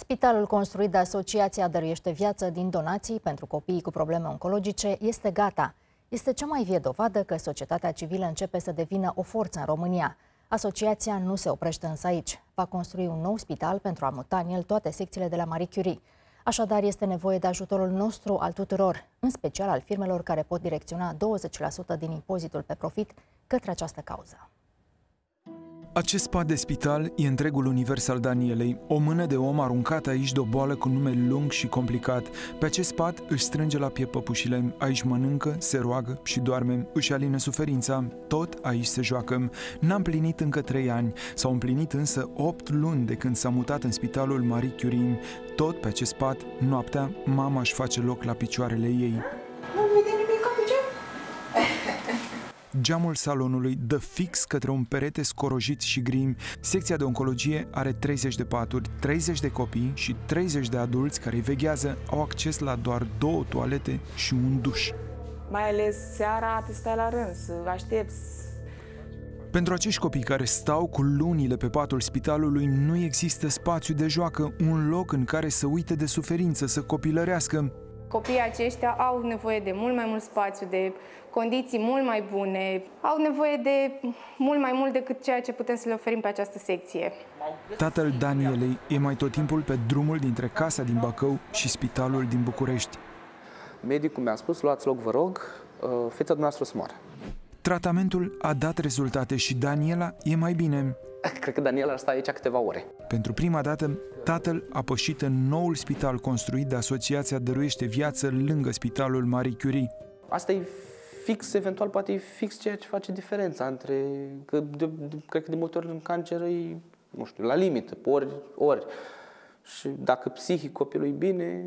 Spitalul construit de Asociația Dăruiește Viață din donații pentru copiii cu probleme oncologice este gata. Este cea mai vie dovadă că societatea civilă începe să devină o forță în România. Asociația nu se oprește însă aici. Va construi un nou spital pentru a muta în el toate secțiile de la Marie Curie. Așadar, este nevoie de ajutorul nostru al tuturor, în special al firmelor care pot direcționa 20% din impozitul pe profit către această cauză. Acest pat de spital e întregul univers al Danielei, o mână de om aruncată aici de o boală cu nume lung și complicat. Pe acest pat își strânge la piept păpușile, aici mănâncă, se roagă și doarme, își alină suferința, tot aici se joacă. N-am împlinit încă trei ani, s-au împlinit însă opt luni de când s-a mutat în spitalul Marie Curie. Tot pe acest pat, noaptea, mama își face loc la picioarele ei. Geamul salonului dă fix către un perete scorojit și gri. Secția de oncologie are 30 de paturi, 30 de copii și 30 de adulți care îi veghează au acces la doar două toalete și un duș. Mai ales seara te stai la rând, să aștepți pentru acești copii care stau cu lunile pe patul spitalului, nu există spațiu de joacă, un loc în care să uite de suferință, să copilărească. Copiii aceștia au nevoie de mult mai mult spațiu, de condiții mult mai bune, au nevoie de mult mai mult decât ceea ce putem să le oferim pe această secție. Tatăl Danielei e mai tot timpul pe drumul dintre casa din Bacău și spitalul din București. Medicul mi-a spus, luați loc, vă rog, uh, feța dumneavoastră să moară. Tratamentul a dat rezultate și Daniela e mai bine. Cred că Daniela stă aici câteva ore. Pentru prima dată, tatăl a pășit în noul spital construit de Asociația Dăruiește Viață lângă Spitalul Marie Curie. Asta e fix, eventual, poate e fix ceea ce face diferența între, că de, de, cred că de multe ori în cancer e, nu știu, la limită, ori, ori. Și dacă psihic copilul e bine,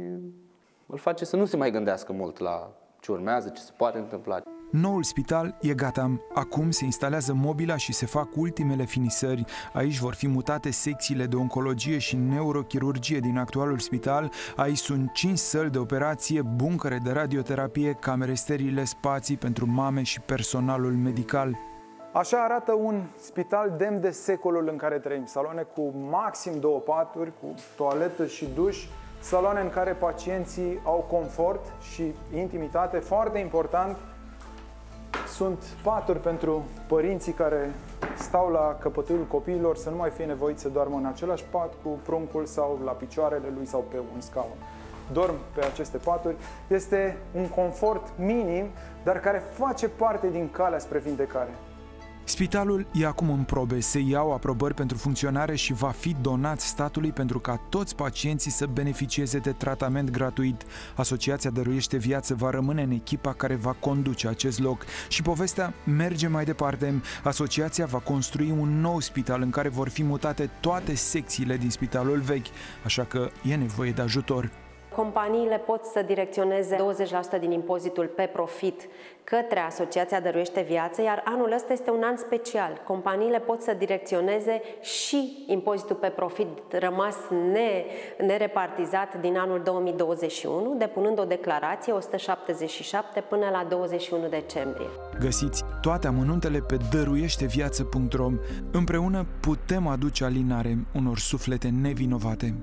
îl face să nu se mai gândească mult la ce urmează, ce se poate întâmpla. Noul spital e gata. Acum se instalează mobila și se fac ultimele finisări. Aici vor fi mutate secțiile de oncologie și neurochirurgie din actualul spital. Aici sunt 5 săli de operație, buncăre de radioterapie, camere sterile, spații pentru mame și personalul medical. Așa arată un spital demn de secolul în care trăim. Saloane cu maxim două paturi, cu toaletă și duș, saloane în care pacienții au confort și intimitate, foarte important, sunt paturi pentru părinții care stau la căpătâiul copiilor să nu mai fie nevoit să doarmă în același pat cu pruncul sau la picioarele lui sau pe un scaun. Dorm pe aceste paturi. Este un confort minim, dar care face parte din calea spre vindecare. Spitalul e acum în probe, se iau aprobări pentru funcționare și va fi donat statului pentru ca toți pacienții să beneficieze de tratament gratuit. Asociația Dăruiește Viață va rămâne în echipa care va conduce acest loc și povestea merge mai departe. Asociația va construi un nou spital în care vor fi mutate toate secțiile din spitalul vechi, așa că e nevoie de ajutor. Companiile pot să direcționeze 20% din impozitul pe profit către Asociația Dăruiește Viață, iar anul ăsta este un an special. Companiile pot să direcționeze și impozitul pe profit rămas ne, nerepartizat din anul 2021, depunând o declarație 177 până la 21 decembrie. Găsiți toate amănuntele pe dăruieșteviață.ro. Împreună putem aduce alinare unor suflete nevinovate.